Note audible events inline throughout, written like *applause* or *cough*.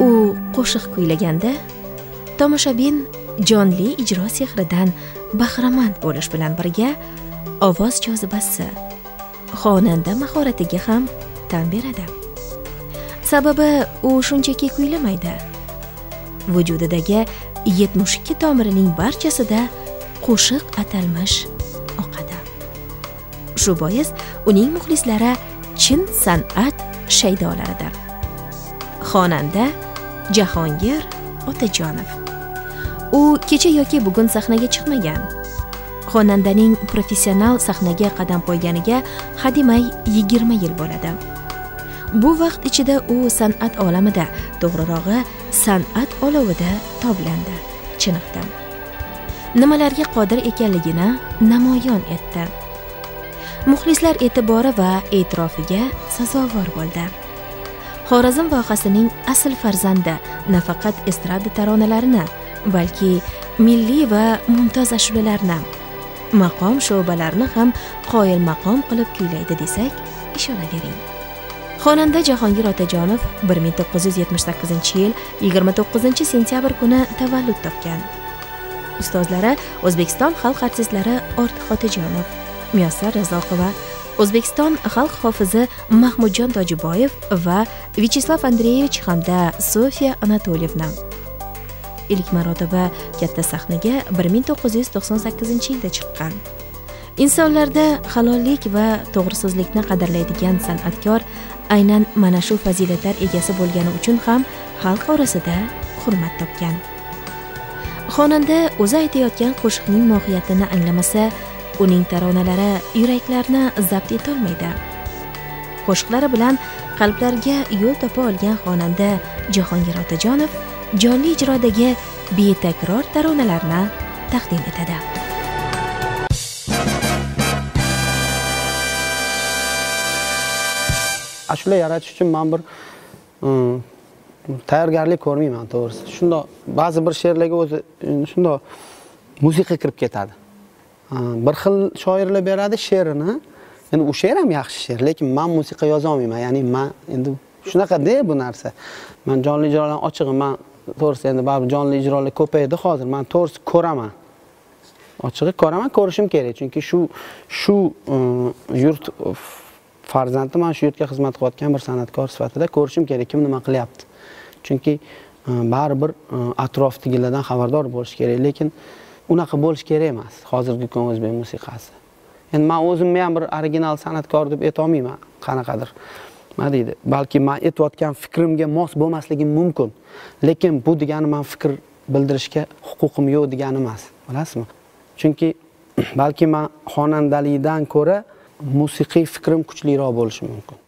u qo'shiq kuylaganda tomoshabin jonli ijro sehridan bahramand bo'lish bilan birga ovoz jozibasi xonanda mahoratiga ham tan beradi. Sababi u shunchaki kuylamaydi. Vujudidagi yetmish ikki tomirining barchasida qo'shiq atalmish oqadi. Shu bois uning muxlislari chin san'at shaydolaridir. Xonanda jahongir otajonov. U kecha yoki bugun sahnaga chiqmagan. Xonandaning professional sahnaga qadam qo'yganiga hademay yigirma yil bo'ladi. Bu vaqt ichida u san'at olamida to'g'rirog'i san'at olovida toblandi chiniqdi. Nimalarga qodir ekanligini namoyon etdi. Muxlislar e'tibori va e'tirofiga sazovor bo'ldi. Xorazm vohasining asl farzandi nafaqat estrada taronalarini balki milliy va mumtoz ashulalarni maqom sho'balarini ham qoyil maqom qilib kuylaydi desak ishonavering xonanda jahongir otajonov 1978 yil 29 sentyabr kuni tavallud topgan. Ustozlari o'zbekiston xalq artistlari ortiq otajonov muyassar rizoqova o'zbekiston xalq hofizi mahmudjon tojiboyev va vyacheslav andreyevich hamda sofiya anatольевna ilk marotaba katta sahnaga 1998 yilda chiqqan. Insonlarda halollik va to'g'risizlikni qadrlaydigan san'atkor aynan mana shu fazilatlar egasi bo'lgani uchun ham xalq orasida hurmat topgan. Xonanda o'zi aytayotgan qo'shiqning mohiyatini anglamasa uning taronalari yuraklarni zabt etolmaydi qo'shiqlari bilan qalblarga yo'l topa olgan xonanda jahongir otajonov jonli ijrodagi betakror taronalarni taqdim etadi. Ashula yaratish uchun man bir mm, tayyorgarlik ko'rmayman to'g'risi. Shundoq ba'zi bir she'rlarga o'zi shundoq musiqa kirib ketadi. Bir xil shoirlar beradi she'rini. Endi u she'r ham yaxshi she'r lekin man musiqa yozolmayman. Ya'ni man endi shunaqada bu narsa. Man jonli ijrodan ochig'i man to'g'risi endi baribir jonli ijrolar ko'paydi. Hozir man to'g'risi ko'raman. Ochig'i ko'raman ko'rishim kerak. Chunki shu shu e, yurt farzandi man shu yurtga xizmat qilayotgan bir san'atkor sifatida ko'rishim kerak. Kim nima qilyapti? Chunki e, baribir e, atrofdagilardan xabardor bo'lish kerak. Lekin unaqa bo'lishi kerak emas hozirgi kun o'zbek musiqasi. Endi man o'zimni ham bir original san'atkor deb aytolmayman qanaqadir. Nima deydi balki man aytayotgan fikrimga mos bo'lmasligim mumkin. Lekin bu degani man fikr bildirishga huquqim yo'q degani emas bilasizmi chunki *clears throat* balki man xonandalikdan ko'ra musiqiy fikrim kuchliroq bo'lishi mumkin.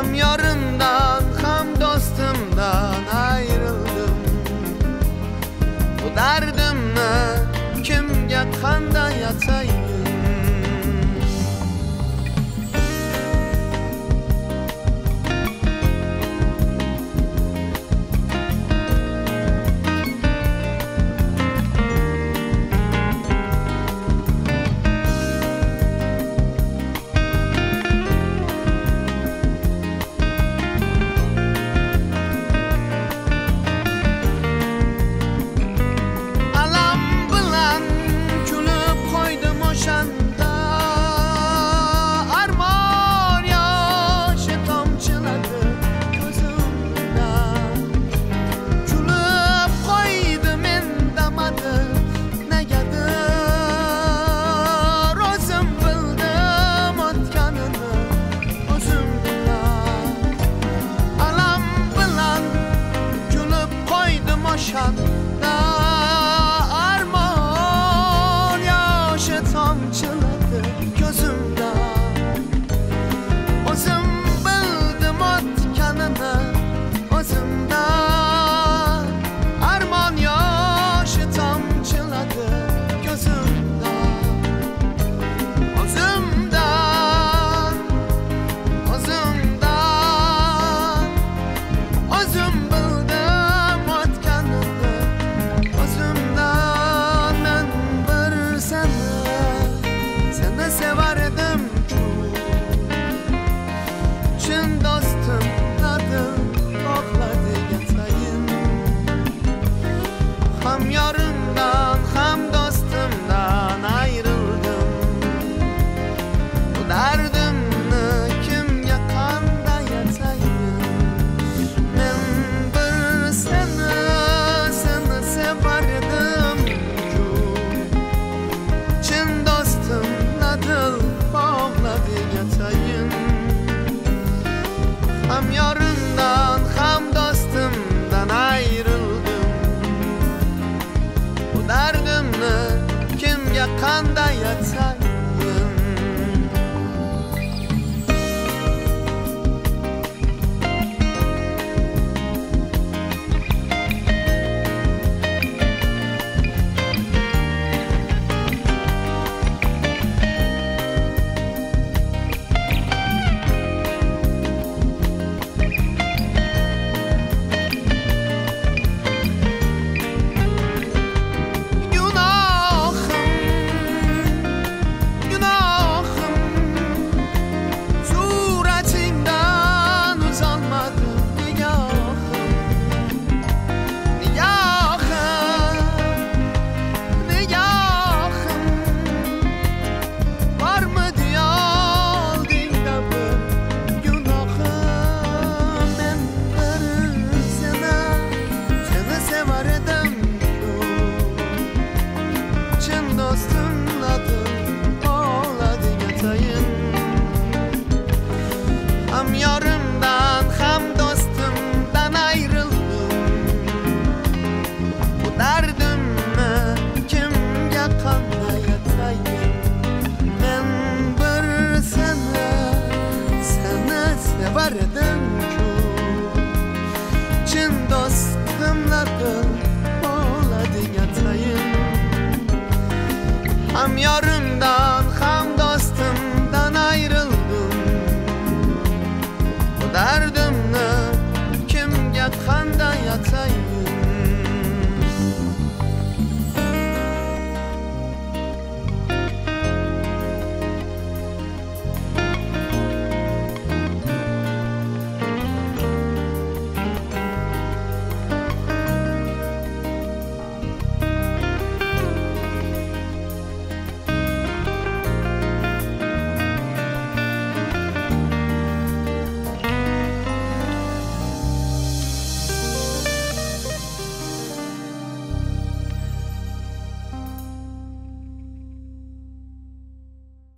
Yarım shot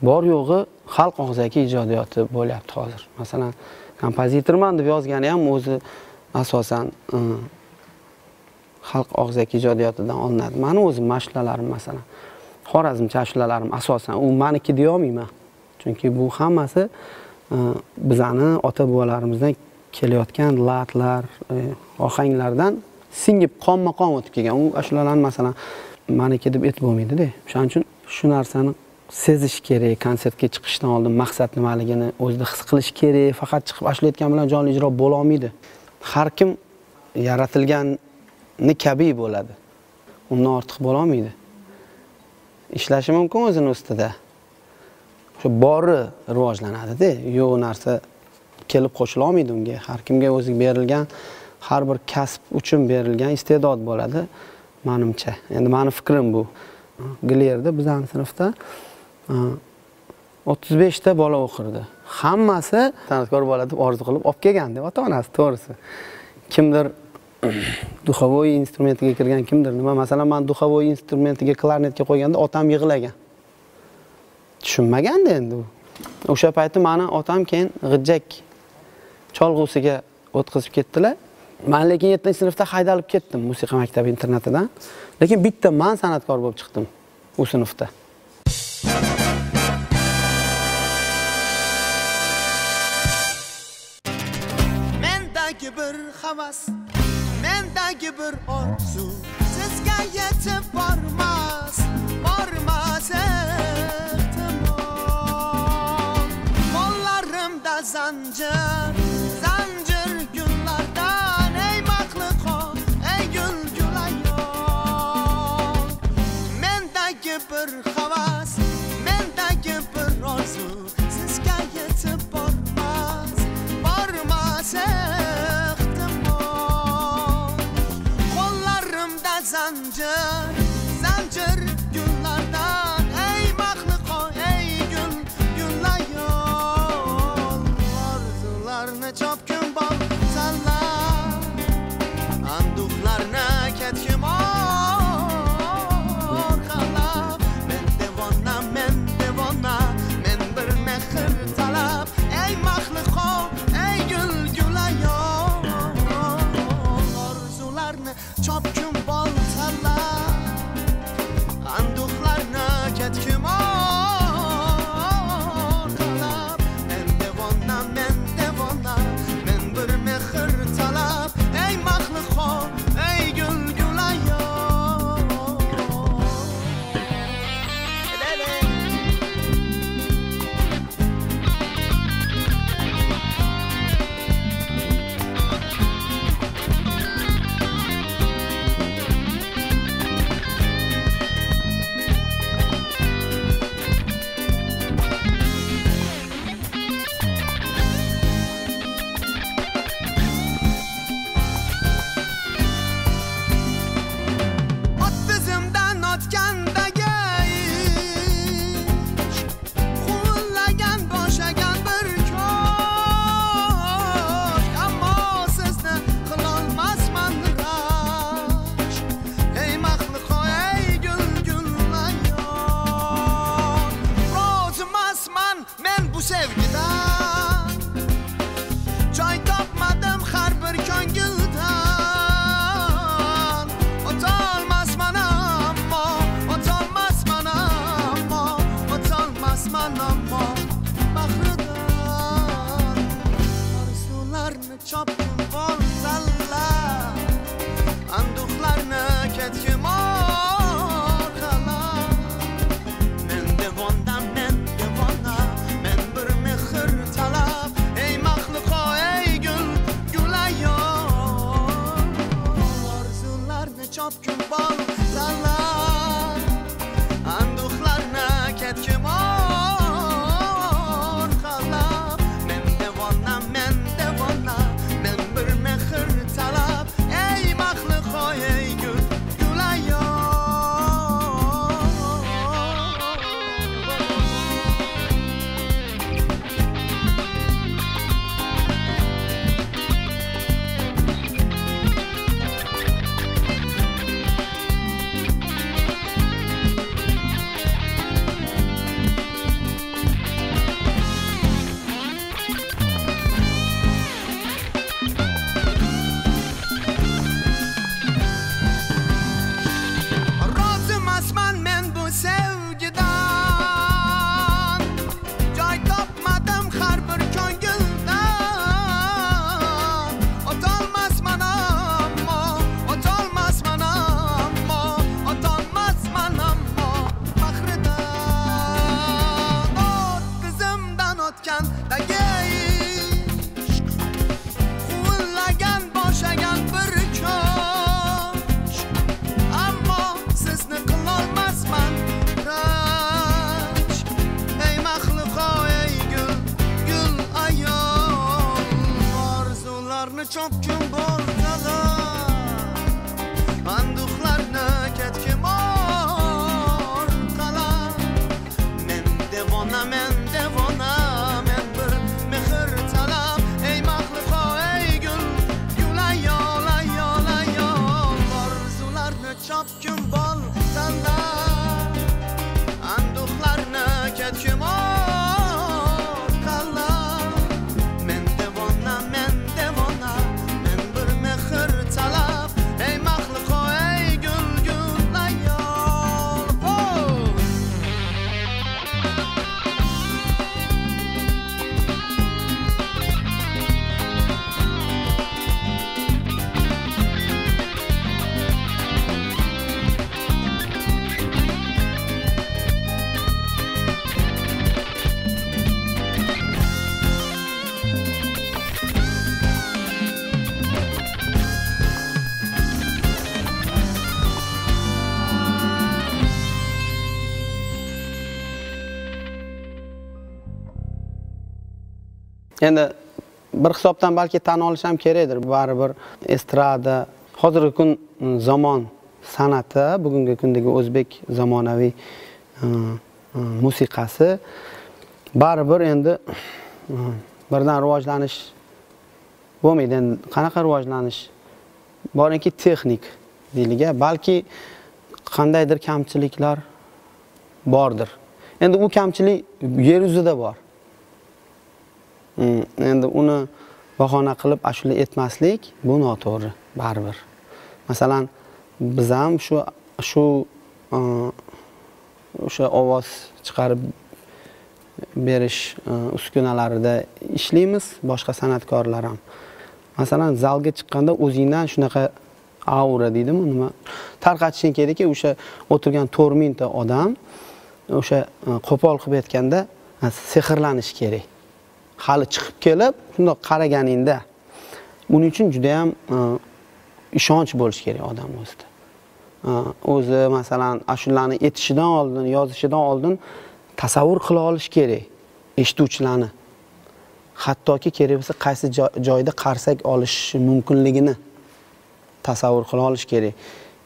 bor yo'g'i xalq og'zaki ijodiyoti bo'lyapti hozir. Masalan kompozitorman deb yozgani ham o'zi asosan e, xalq og'zaki ijodiyotidan olinadi. Mani o'zim mashlalarim masalan xorazmcha ashulalarim asosan u maniki deyolmayman. Chunki bu hammasi e, bizani ota bobolarimizdan kelayotgan latlar e, ohanglardan singib qonma qon o'tib kelgan. U ashulalarni masalan maniki deb aytib bo'lmaydida. O'shaning uchun shu narsani sezish kerak konsertga chiqishdan oldin maqsad nimaligini o'zida his qilish kerak faqat chiqib ashula bilan jonli ijro bo'lolmaydi har kim yaratilganni kabi bo'ladi. Undan ortiq bo'lolmaydi ishlashi mumkin o'zini ustida. Shu bori rivojlanadida yo'q narsa kelib qo'shila olmaydi unga. Har kimga o'ziga berilgan har bir kasb uchun berilgan iste'dod bo'ladi manimcha. Endi mani fikrim bu. Glerda bizani sinfda o'ttiz beshta bola o'qirdi. Hammasi san'atkor bola deb orzu qilib olib kelgandi ota onasi to'g'risi. Kimdir *clears throat* duxovoy instrumentiga kirgan kimdir nima masalan man duxovoy instrumentiga klarnetga qo'yganda otam yig'lagan. Tushunmaganda endi u. O'sha payti mani otam keyin g'ijjak cholg'usiga o'tkazib ketdilar. Man lekin yettinchi sinfda haydalib ketdim musiqa maktabi internatidan lekin bitta man san'atkor bo'lib chiqdim u sinfda. havas Menda gibur orzu Sizga yetib bormas Bormas ehtimol Qo'llarimda zanjir Zanjir gullardan Ey maxluqo Ey gulgul ayol. Bir havas Mendagi bir orzu Sizga yetib bormas Bormas mahkum bor endi bir hisobdan balki tan olish ham kerakdir. Baribir estrada hozirgi kun mm, zamon san'ati bugungi kundagi o'zbek zamonaviy mm, mm, musiqasi. Baribir endi birdan rivojlanish bo'lmaydi. Endi qanaqa rivojlanish? Borinki texnik deylik balki qandaydir kamchiliklar bordir. Endi u kamchilik yer yuzida bor. Endi uni bahona qilib ashula aytmaslik bu noto'g'ri baribir. Masalan biz ham shu shu e, o'sha ovoz chiqarib berish e, uskunalarida ishlaymiz boshqa san'atkorlar ham. Masalan zalga chiqqanda o'zingdan shunaqa aura deydimi nima? Tarqatishing kerakki o'sha o'tirgan to'rt mingta odam o'sha e, qo'pol qilib aytganda sehrlanishi kerak. Hali chiqib kelib shundoq qaraganingda buning uchun juda yam e, ishonch bo'lishi kerak odam o'zida. E, o'zi masalan ashulani aytishidan oldin yozishidan oldin tasavvur qila olish kerak eshituvchilarni. Hattoki kerak bo'lsa qaysi joyda qarsak olishi mumkinligini tasavvur qila olish kerak.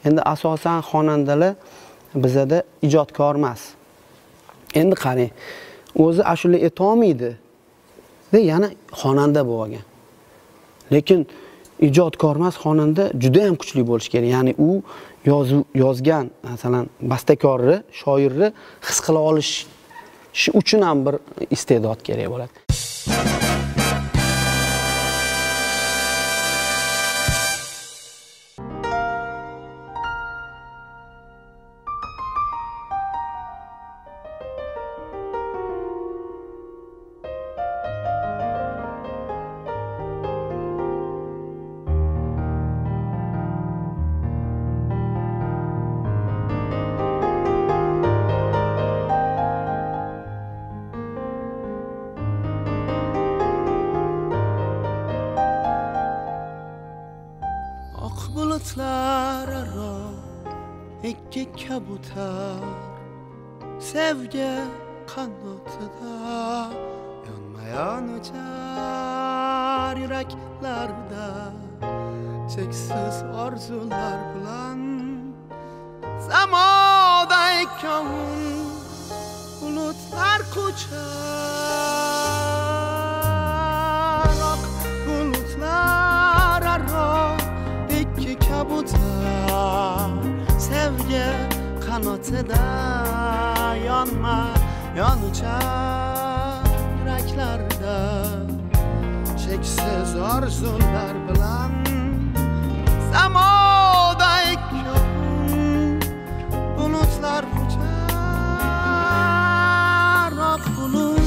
Endi asosan xonandalar bizada ijodkor emas. Endi qarang o'zi ashula aytolmaydi va yana xonanda bo'lib olgan. Lekin ijodkor emas xonanda juda yam kuchli bo'lishi kerak. Ya'ni u yozuv yozgan masalan bastakorni shoirni his qila olish uchun ham bir iste'dod kerak bo'ladi. Bulutlara Ege kabutar Sevge kanatında Yanmayan öter yüreklerde Çeksiz arzular bulan Samada ikan Bulutlar koçar. kanatı yanma yan uçar yüreklerde Çeksiz arzular bilan Zamoday kun bulutlar uçar Rab bulut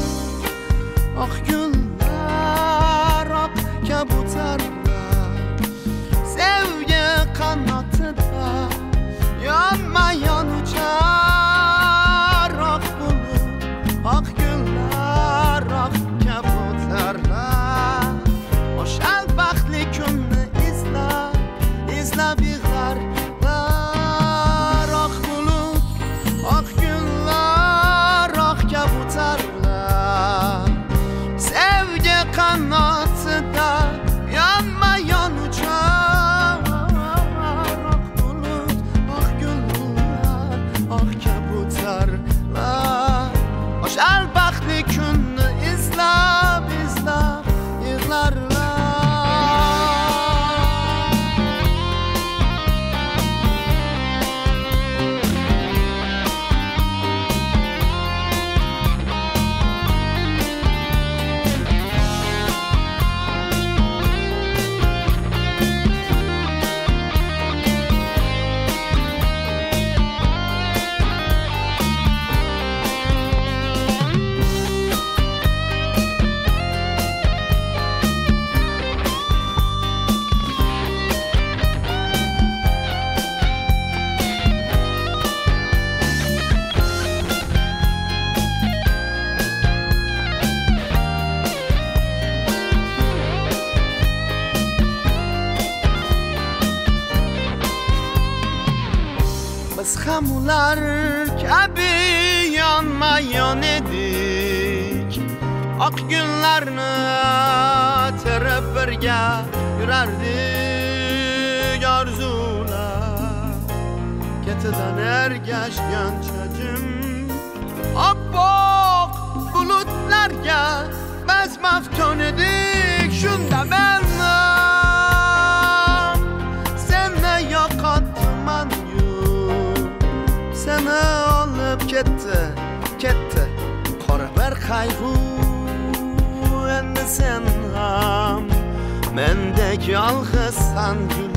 ah günler Rab kabutarlar Sevgi kanatı da yanma yan Ak Aq günlərni terib birgə yürərdik arzular Ketidən ergəşgən çəcim Abbaq bulutlərgə məzməftun edik Şunda məndən Sənə yaqatdı mən yur Sənə olub ketdi, ketdi Qora bir sen ham. Mendek yolg'izsan gulum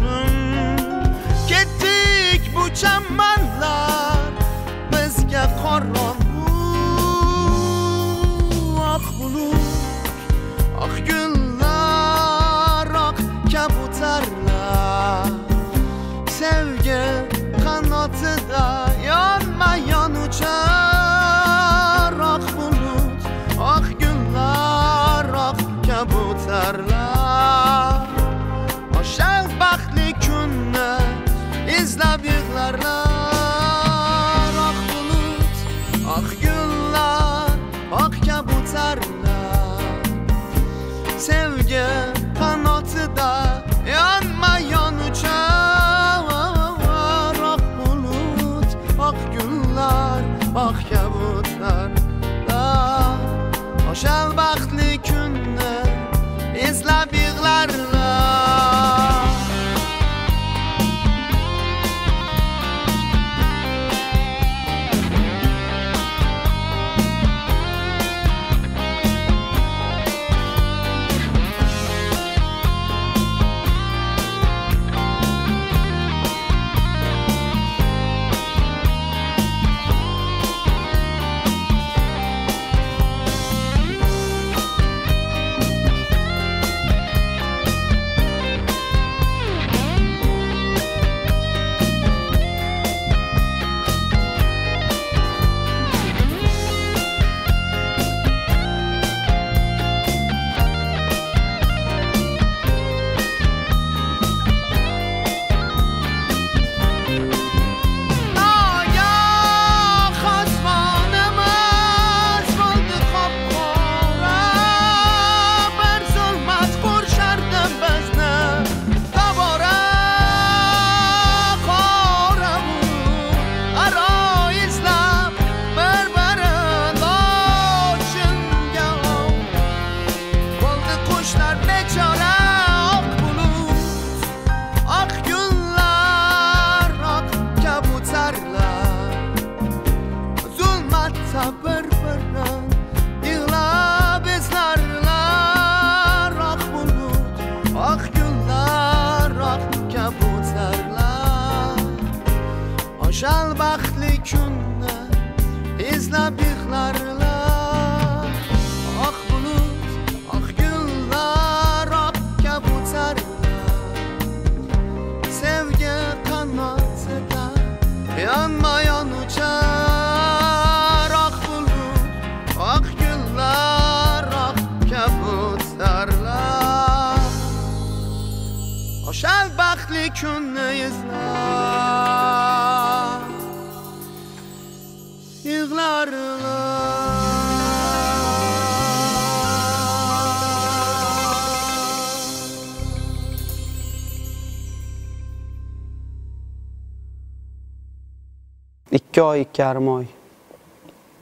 ikki oy ikki yarim oy.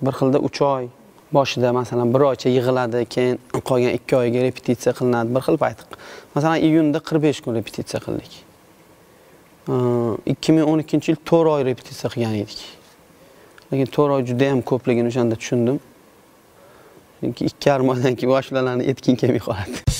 Bir xilda uch oy boshida masalan bir oycha yig'iladi keyin qolgan ikki oyga repetitsiya qilinadi. Bir xil payt. Masalan iyunda qirq besh kun repetitsiya qildik. Ikki ming o'n ikkinchi yil to'rt oy repetitsiya qilgan edik. Lekin to'rt oy juda yam ko'pligini o'shanda tushundim. Chunki ikki yarim oydan keyin ashulalarni etkin kelmay qoladi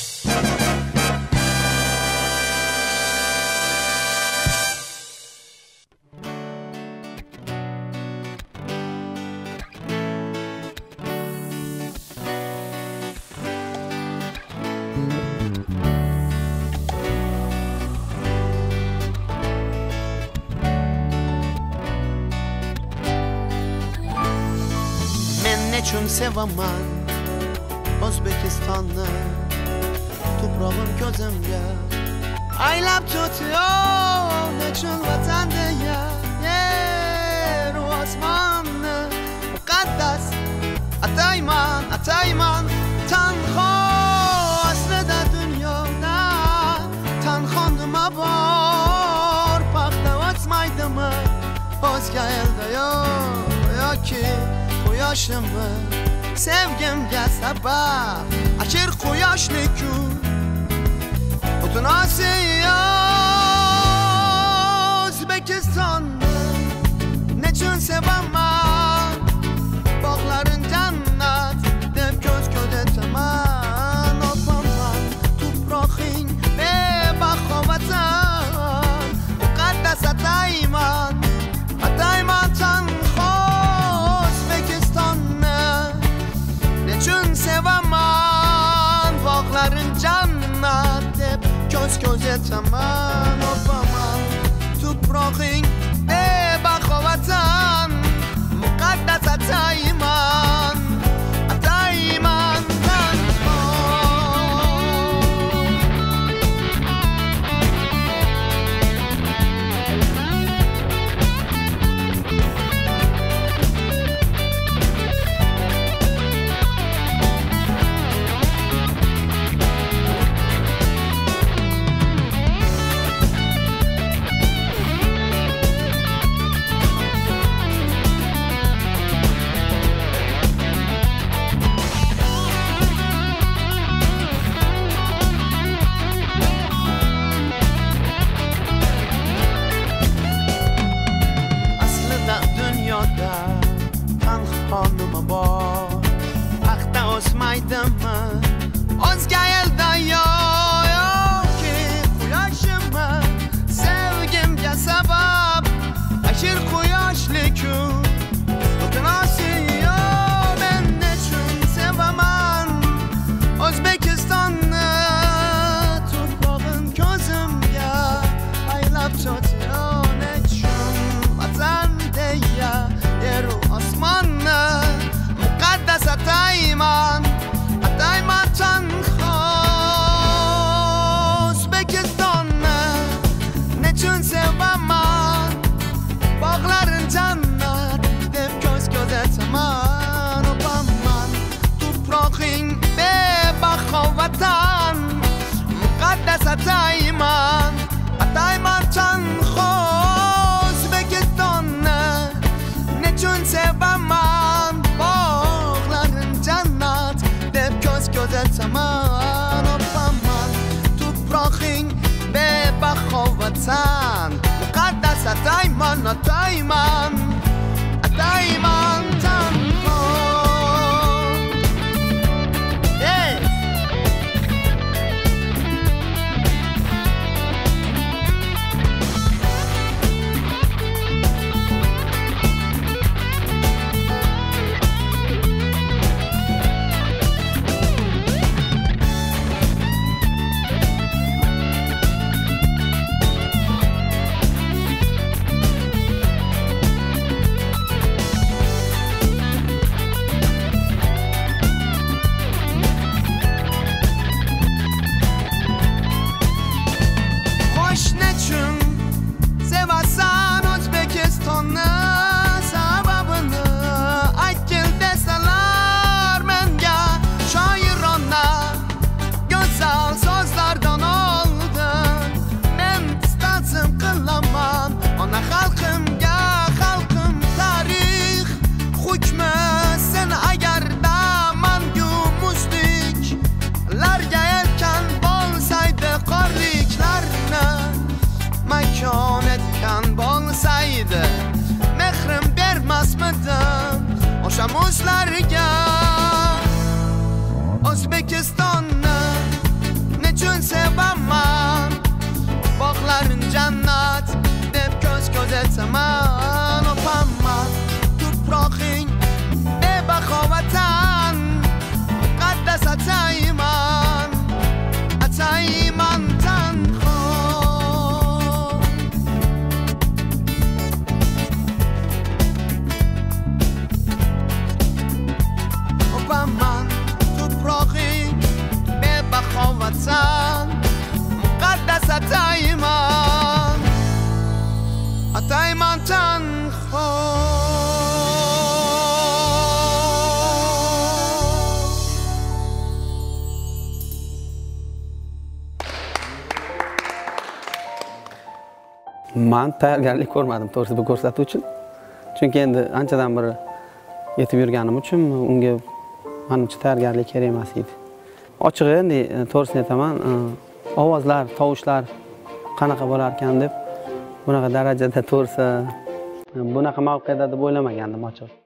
yoshimni sevgimga sabab achir quyoshli kun butun osiyo o'zbekistonni nechun sevaman hecha mano. אתה אימן, אתה אימן Türkistan'ı ne çün sevmem Bağların cennet dep göz göz etsemem man tayyorgarlik ko'rmadim to'g'risi bu ko'rsatuv uchun. Chunki endi anchadan beri yetib yurganim uchun unga manimcha tayyorgarlik kerak emas edi. Ochig'i endi e, to'g'risini aytaman e, ovozlar tovushlar qanaqa bo'lar ekan deb bunaqa darajada to'g'risi e, bunaqa mavqeda deb o'ylamagandim ochig'i